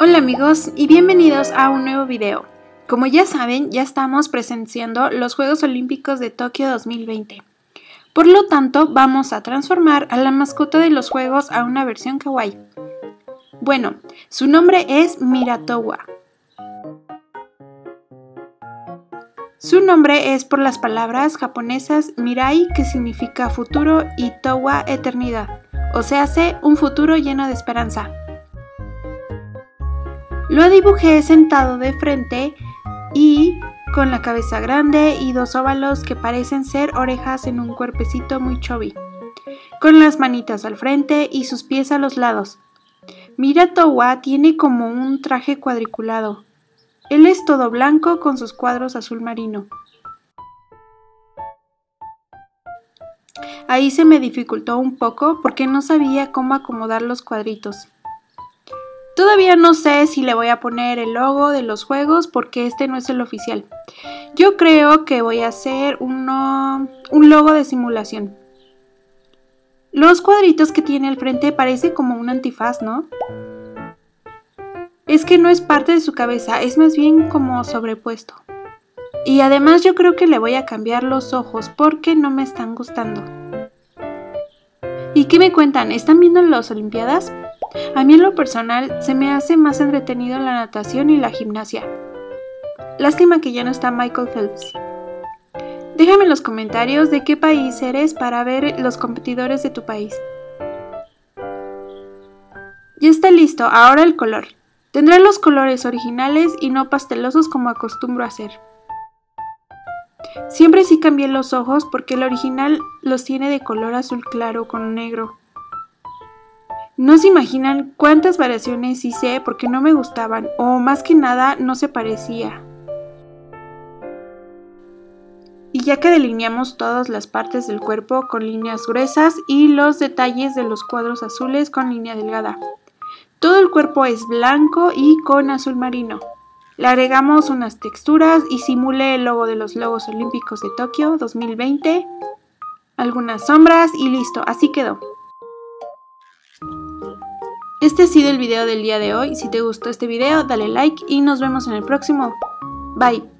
Hola amigos y bienvenidos a un nuevo video. Como ya saben, ya estamos presenciando los Juegos Olímpicos de Tokio 2020. Por lo tanto, vamos a transformar a la mascota de los Juegos a una versión kawaii. Bueno, su nombre es Miratowa. Su nombre es por las palabras japonesas Mirai, que significa futuro, y Towa, eternidad, o sea, hace un futuro lleno de esperanza. Lo dibujé sentado de frente y con la cabeza grande y dos óvalos que parecen ser orejas en un cuerpecito muy chubby, con las manitas al frente y sus pies a los lados. Mira Towa tiene como un traje cuadriculado. Él es todo blanco con sus cuadros azul marino. Ahí se me dificultó un poco porque no sabía cómo acomodar los cuadritos. Todavía no sé si le voy a poner el logo de los juegos porque este no es el oficial. Yo creo que voy a hacer uno, un logo de simulación. Los cuadritos que tiene al frente parece como un antifaz, ¿no? Es que no es parte de su cabeza, es más bien como sobrepuesto. Y además yo creo que le voy a cambiar los ojos porque no me están gustando. ¿Y qué me cuentan? ¿Están viendo las Olimpiadas? A mí en lo personal se me hace más entretenido la natación y la gimnasia. Lástima que ya no está Michael Phelps. Déjame en los comentarios de qué país eres para ver los competidores de tu país. Ya está listo, ahora el color. Tendré los colores originales y no pastelosos como acostumbro a hacer. Siempre sí cambié los ojos porque el original los tiene de color azul claro con negro. No se imaginan cuántas variaciones hice porque no me gustaban o más que nada no se parecía. Y ya que delineamos todas las partes del cuerpo con líneas gruesas y los detalles de los cuadros azules con línea delgada. Todo el cuerpo es blanco y con azul marino. Le agregamos unas texturas y simule el logo de los Logos Olímpicos de Tokio 2020, algunas sombras y listo, así quedó. Este ha sido el video del día de hoy. Si te gustó este video, dale like y nos vemos en el próximo. Bye.